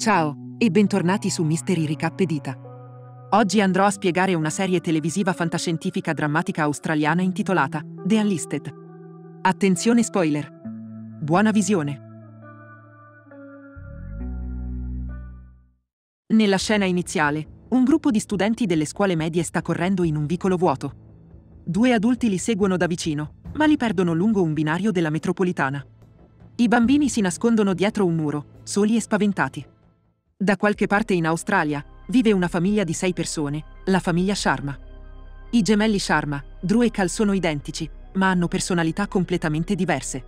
Ciao e bentornati su Mystery Recap Edita. Oggi andrò a spiegare una serie televisiva fantascientifica drammatica australiana intitolata The Unlisted. Attenzione spoiler. Buona visione. Nella scena iniziale, un gruppo di studenti delle scuole medie sta correndo in un vicolo vuoto. Due adulti li seguono da vicino, ma li perdono lungo un binario della metropolitana. I bambini si nascondono dietro un muro, soli e spaventati. Da qualche parte in Australia vive una famiglia di sei persone, la famiglia Sharma. I gemelli Sharma, Drew e Cal sono identici, ma hanno personalità completamente diverse.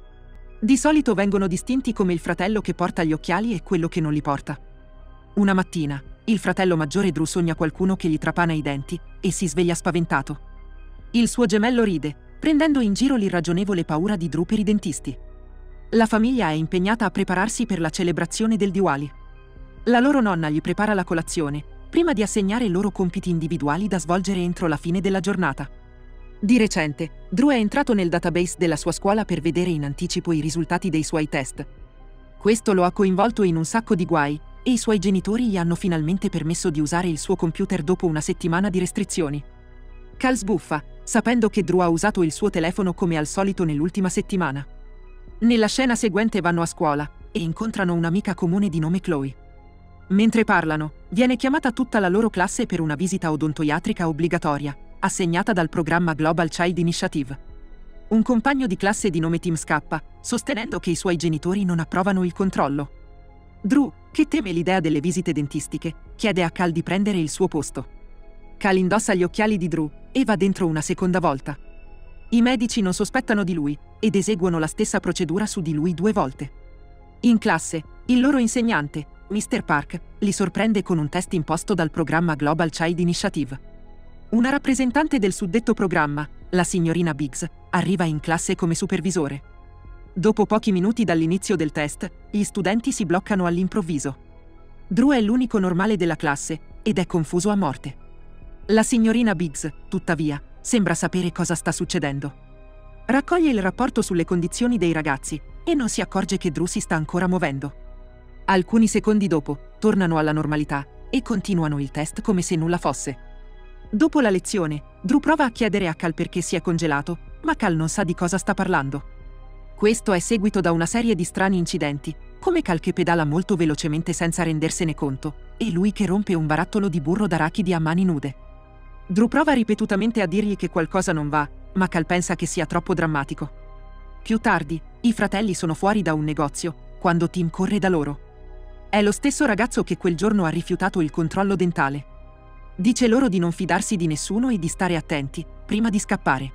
Di solito vengono distinti come il fratello che porta gli occhiali e quello che non li porta. Una mattina, il fratello maggiore Drew sogna qualcuno che gli trapana i denti e si sveglia spaventato. Il suo gemello ride, prendendo in giro l'irragionevole paura di Drew per i dentisti. La famiglia è impegnata a prepararsi per la celebrazione del Diwali. La loro nonna gli prepara la colazione, prima di assegnare loro compiti individuali da svolgere entro la fine della giornata. Di recente, Drew è entrato nel database della sua scuola per vedere in anticipo i risultati dei suoi test. Questo lo ha coinvolto in un sacco di guai e i suoi genitori gli hanno finalmente permesso di usare il suo computer dopo una settimana di restrizioni. Cal sbuffa, sapendo che Drew ha usato il suo telefono come al solito nell'ultima settimana. Nella scena seguente vanno a scuola e incontrano un'amica comune di nome Chloe. Mentre parlano, viene chiamata tutta la loro classe per una visita odontoiatrica obbligatoria, assegnata dal programma Global Child Initiative. Un compagno di classe di nome Tim scappa, sostenendo che i suoi genitori non approvano il controllo. Drew, che teme l'idea delle visite dentistiche, chiede a Cal di prendere il suo posto. Cal indossa gli occhiali di Drew e va dentro una seconda volta. I medici non sospettano di lui ed eseguono la stessa procedura su di lui due volte. In classe, il loro insegnante, Mr. Park li sorprende con un test imposto dal programma Global Child Initiative. Una rappresentante del suddetto programma, la signorina Biggs, arriva in classe come supervisore. Dopo pochi minuti dall'inizio del test, gli studenti si bloccano all'improvviso. Drew è l'unico normale della classe ed è confuso a morte. La signorina Biggs, tuttavia, sembra sapere cosa sta succedendo. Raccoglie il rapporto sulle condizioni dei ragazzi e non si accorge che Drew si sta ancora muovendo. Alcuni secondi dopo, tornano alla normalità e continuano il test come se nulla fosse. Dopo la lezione, Drew prova a chiedere a Cal perché si è congelato, ma Cal non sa di cosa sta parlando. Questo è seguito da una serie di strani incidenti, come Cal che pedala molto velocemente senza rendersene conto, e lui che rompe un barattolo di burro d'arachidi a mani nude. Drew prova ripetutamente a dirgli che qualcosa non va, ma Cal pensa che sia troppo drammatico. Più tardi, i fratelli sono fuori da un negozio, quando Tim corre da loro. È lo stesso ragazzo che quel giorno ha rifiutato il controllo dentale. Dice loro di non fidarsi di nessuno e di stare attenti, prima di scappare.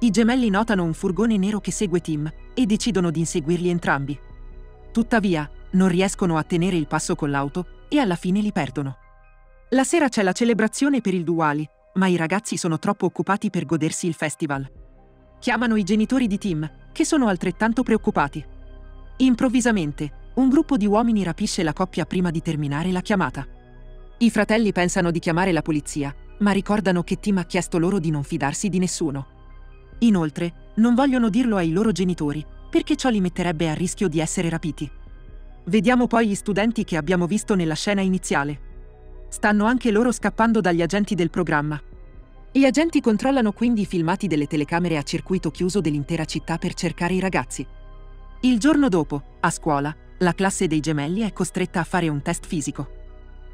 I gemelli notano un furgone nero che segue Tim e decidono di inseguirli entrambi. Tuttavia, non riescono a tenere il passo con l'auto e alla fine li perdono. La sera c'è la celebrazione per il Duali, ma i ragazzi sono troppo occupati per godersi il festival. Chiamano i genitori di Tim, che sono altrettanto preoccupati. Improvvisamente, un gruppo di uomini rapisce la coppia prima di terminare la chiamata. I fratelli pensano di chiamare la polizia, ma ricordano che Tim ha chiesto loro di non fidarsi di nessuno. Inoltre, non vogliono dirlo ai loro genitori, perché ciò li metterebbe a rischio di essere rapiti. Vediamo poi gli studenti che abbiamo visto nella scena iniziale. Stanno anche loro scappando dagli agenti del programma. Gli agenti controllano quindi i filmati delle telecamere a circuito chiuso dell'intera città per cercare i ragazzi. Il giorno dopo, a scuola, la classe dei gemelli è costretta a fare un test fisico.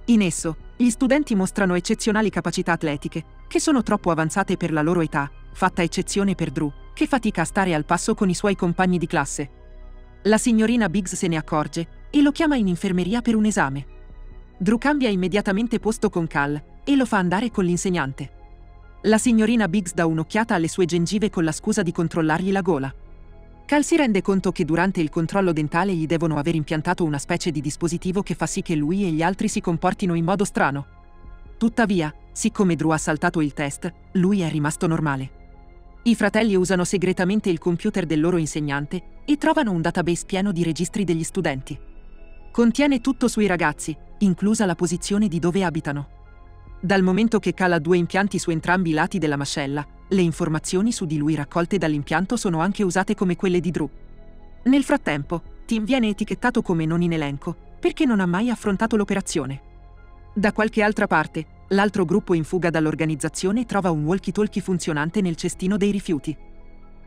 In esso, gli studenti mostrano eccezionali capacità atletiche, che sono troppo avanzate per la loro età, fatta eccezione per Drew, che fatica a stare al passo con i suoi compagni di classe. La signorina Biggs se ne accorge e lo chiama in infermeria per un esame. Drew cambia immediatamente posto con Cal e lo fa andare con l'insegnante. La signorina Biggs dà un'occhiata alle sue gengive con la scusa di controllargli la gola. Cal si rende conto che durante il controllo dentale gli devono aver impiantato una specie di dispositivo che fa sì che lui e gli altri si comportino in modo strano. Tuttavia, siccome Drew ha saltato il test, lui è rimasto normale. I fratelli usano segretamente il computer del loro insegnante e trovano un database pieno di registri degli studenti. Contiene tutto sui ragazzi, inclusa la posizione di dove abitano. Dal momento che Cal ha due impianti su entrambi i lati della mascella, le informazioni su di lui raccolte dall'impianto sono anche usate come quelle di Drew. Nel frattempo, Tim viene etichettato come non in elenco perché non ha mai affrontato l'operazione. Da qualche altra parte, l'altro gruppo in fuga dall'organizzazione trova un walkie-talkie funzionante nel cestino dei rifiuti.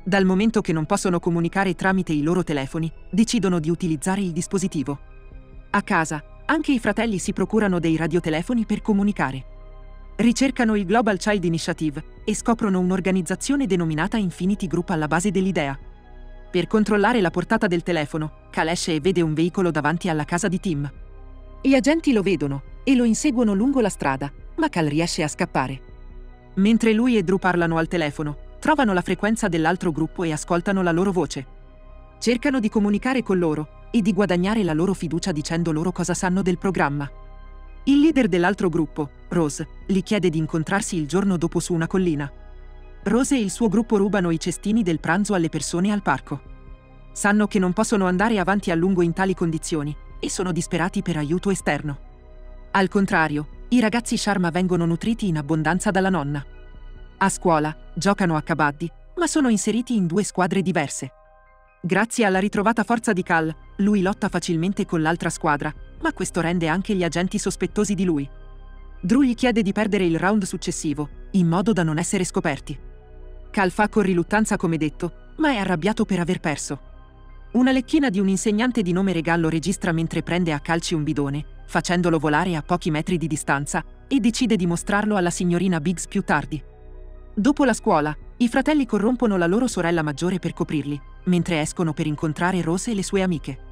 Dal momento che non possono comunicare tramite i loro telefoni, decidono di utilizzare il dispositivo. A casa, anche i fratelli si procurano dei radiotelefoni per comunicare. Ricercano il Global Child Initiative e scoprono un'organizzazione denominata Infinity Group alla base dell'idea. Per controllare la portata del telefono, Cal esce e vede un veicolo davanti alla casa di Tim. Gli agenti lo vedono e lo inseguono lungo la strada, ma Cal riesce a scappare. Mentre lui e Drew parlano al telefono, trovano la frequenza dell'altro gruppo e ascoltano la loro voce. Cercano di comunicare con loro e di guadagnare la loro fiducia dicendo loro cosa sanno del programma. Il leader dell'altro gruppo, Rose, gli chiede di incontrarsi il giorno dopo su una collina. Rose e il suo gruppo rubano i cestini del pranzo alle persone al parco. Sanno che non possono andare avanti a lungo in tali condizioni e sono disperati per aiuto esterno. Al contrario, i ragazzi Sharma vengono nutriti in abbondanza dalla nonna. A scuola, giocano a kabaddi, ma sono inseriti in due squadre diverse. Grazie alla ritrovata forza di Cal, lui lotta facilmente con l'altra squadra, ma questo rende anche gli agenti sospettosi di lui. Drew gli chiede di perdere il round successivo, in modo da non essere scoperti. Cal fa con riluttanza come detto, ma è arrabbiato per aver perso. Una lecchina di un insegnante di nome Regallo registra mentre prende a calci un bidone, facendolo volare a pochi metri di distanza, e decide di mostrarlo alla signorina Biggs più tardi. Dopo la scuola, i fratelli corrompono la loro sorella maggiore per coprirli, mentre escono per incontrare Rose e le sue amiche.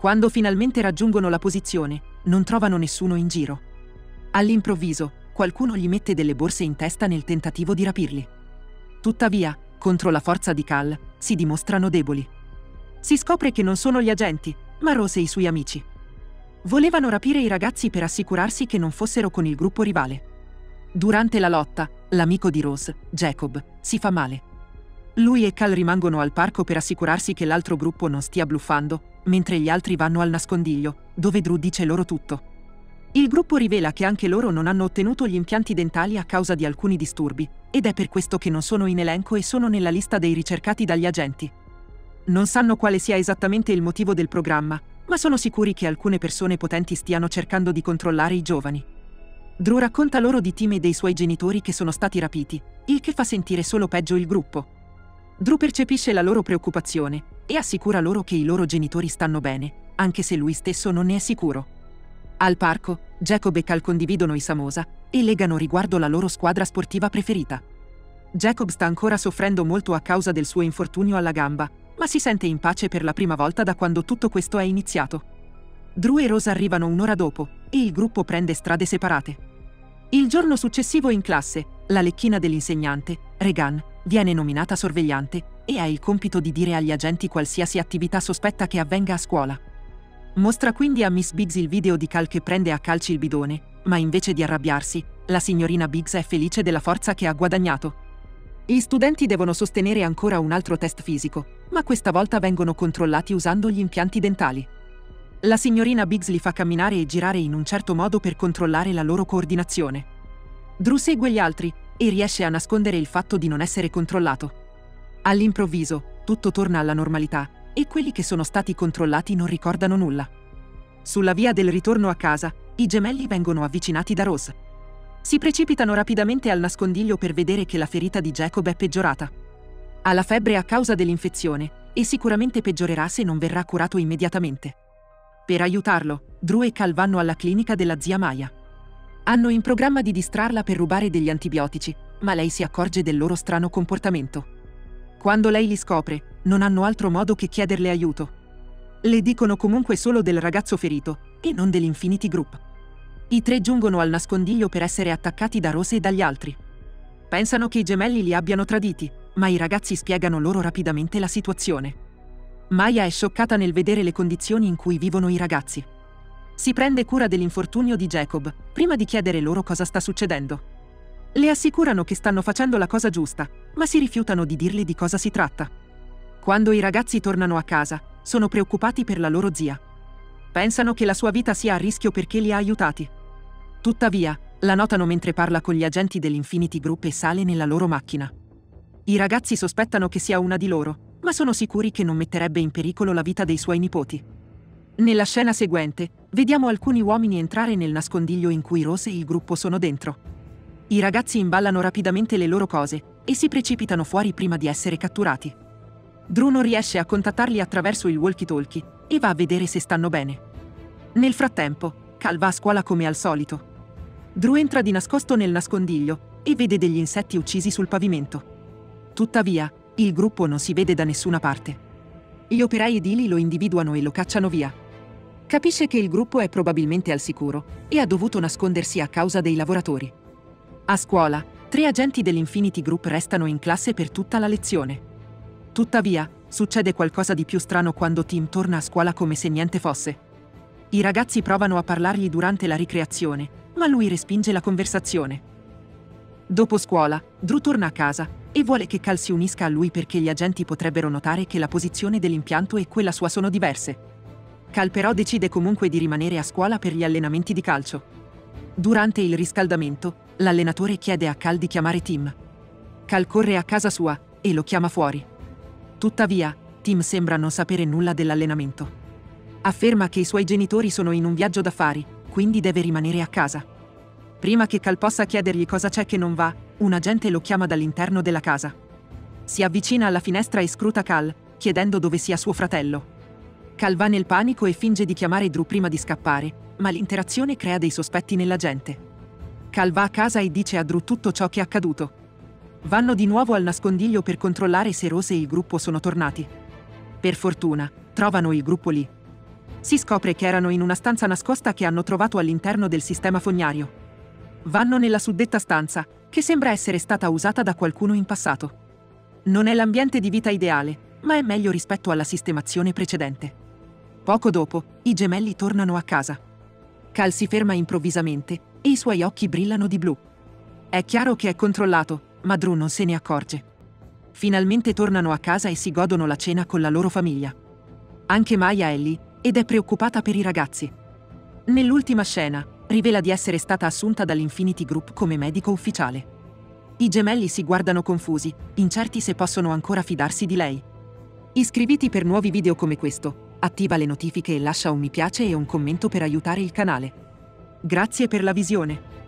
Quando finalmente raggiungono la posizione, non trovano nessuno in giro. All'improvviso, qualcuno gli mette delle borse in testa nel tentativo di rapirli. Tuttavia, contro la forza di Cal, si dimostrano deboli. Si scopre che non sono gli agenti, ma Rose e i suoi amici. Volevano rapire i ragazzi per assicurarsi che non fossero con il gruppo rivale. Durante la lotta, l'amico di Rose, Jacob, si fa male. Lui e Cal rimangono al parco per assicurarsi che l'altro gruppo non stia bluffando, mentre gli altri vanno al nascondiglio, dove Drew dice loro tutto. Il gruppo rivela che anche loro non hanno ottenuto gli impianti dentali a causa di alcuni disturbi, ed è per questo che non sono in elenco e sono nella lista dei ricercati dagli agenti. Non sanno quale sia esattamente il motivo del programma, ma sono sicuri che alcune persone potenti stiano cercando di controllare i giovani. Drew racconta loro di Tim e dei suoi genitori che sono stati rapiti, il che fa sentire solo peggio il gruppo. Drew percepisce la loro preoccupazione e assicura loro che i loro genitori stanno bene, anche se lui stesso non ne è sicuro. Al parco, Jacob e Cal condividono i Samosa e legano riguardo la loro squadra sportiva preferita. Jacob sta ancora soffrendo molto a causa del suo infortunio alla gamba, ma si sente in pace per la prima volta da quando tutto questo è iniziato. Drew e Rose arrivano un'ora dopo e il gruppo prende strade separate. Il giorno successivo in classe, la lecchina dell'insegnante, Regan, viene nominata sorvegliante e ha il compito di dire agli agenti qualsiasi attività sospetta che avvenga a scuola. Mostra quindi a Miss Biggs il video di Cal che prende a calci il bidone, ma invece di arrabbiarsi, la signorina Biggs è felice della forza che ha guadagnato. Gli studenti devono sostenere ancora un altro test fisico, ma questa volta vengono controllati usando gli impianti dentali. La signorina Biggs li fa camminare e girare in un certo modo per controllare la loro coordinazione. Drew segue gli altri e riesce a nascondere il fatto di non essere controllato. All'improvviso, tutto torna alla normalità e quelli che sono stati controllati non ricordano nulla. Sulla via del ritorno a casa, i gemelli vengono avvicinati da Rose. Si precipitano rapidamente al nascondiglio per vedere che la ferita di Jacob è peggiorata. Ha la febbre a causa dell'infezione e sicuramente peggiorerà se non verrà curato immediatamente. Per aiutarlo, Drew e Cal vanno alla clinica della zia Maya. Hanno in programma di distrarla per rubare degli antibiotici, ma lei si accorge del loro strano comportamento. Quando lei li scopre, non hanno altro modo che chiederle aiuto. Le dicono comunque solo del ragazzo ferito e non dell'Infinity Group. I tre giungono al nascondiglio per essere attaccati da Rose e dagli altri. Pensano che i gemelli li abbiano traditi, ma i ragazzi spiegano loro rapidamente la situazione. Maya è scioccata nel vedere le condizioni in cui vivono i ragazzi. Si prende cura dell'infortunio di Jacob, prima di chiedere loro cosa sta succedendo. Le assicurano che stanno facendo la cosa giusta, ma si rifiutano di dirle di cosa si tratta. Quando i ragazzi tornano a casa, sono preoccupati per la loro zia. Pensano che la sua vita sia a rischio perché li ha aiutati. Tuttavia, la notano mentre parla con gli agenti dell'Infinity Group e sale nella loro macchina. I ragazzi sospettano che sia una di loro, ma sono sicuri che non metterebbe in pericolo la vita dei suoi nipoti. Nella scena seguente, vediamo alcuni uomini entrare nel nascondiglio in cui Rose e il gruppo sono dentro. I ragazzi imballano rapidamente le loro cose e si precipitano fuori prima di essere catturati. Drew non riesce a contattarli attraverso il walkie-talkie e va a vedere se stanno bene. Nel frattempo, Cal va a scuola come al solito. Drew entra di nascosto nel nascondiglio e vede degli insetti uccisi sul pavimento. Tuttavia, il gruppo non si vede da nessuna parte. Gli operai edili lo individuano e lo cacciano via. Capisce che il gruppo è probabilmente al sicuro e ha dovuto nascondersi a causa dei lavoratori. A scuola, tre agenti dell'Infinity Group restano in classe per tutta la lezione. Tuttavia, succede qualcosa di più strano quando Tim torna a scuola come se niente fosse. I ragazzi provano a parlargli durante la ricreazione, ma lui respinge la conversazione. Dopo scuola, Drew torna a casa e vuole che Cal si unisca a lui perché gli agenti potrebbero notare che la posizione dell'impianto e quella sua sono diverse. Cal però decide comunque di rimanere a scuola per gli allenamenti di calcio. Durante il riscaldamento, l'allenatore chiede a Cal di chiamare Tim. Cal corre a casa sua e lo chiama fuori. Tuttavia, Tim sembra non sapere nulla dell'allenamento. Afferma che i suoi genitori sono in un viaggio d'affari, quindi deve rimanere a casa. Prima che Cal possa chiedergli cosa c'è che non va, un agente lo chiama dall'interno della casa. Si avvicina alla finestra e scruta Cal, chiedendo dove sia suo fratello. Cal va nel panico e finge di chiamare Drew prima di scappare, ma l'interazione crea dei sospetti nella gente. Cal va a casa e dice a Drew tutto ciò che è accaduto. Vanno di nuovo al nascondiglio per controllare se Rose e il gruppo sono tornati. Per fortuna, trovano il gruppo lì. Si scopre che erano in una stanza nascosta che hanno trovato all'interno del sistema fognario. Vanno nella suddetta stanza, che sembra essere stata usata da qualcuno in passato. Non è l'ambiente di vita ideale, ma è meglio rispetto alla sistemazione precedente. Poco dopo, i gemelli tornano a casa. Cal si ferma improvvisamente e i suoi occhi brillano di blu. È chiaro che è controllato, ma Drew non se ne accorge. Finalmente tornano a casa e si godono la cena con la loro famiglia. Anche Maya è lì ed è preoccupata per i ragazzi. Nell'ultima scena, rivela di essere stata assunta dall'Infinity Group come medico ufficiale. I gemelli si guardano confusi, incerti se possono ancora fidarsi di lei. Iscriviti per nuovi video come questo attiva le notifiche e lascia un mi piace e un commento per aiutare il canale. Grazie per la visione.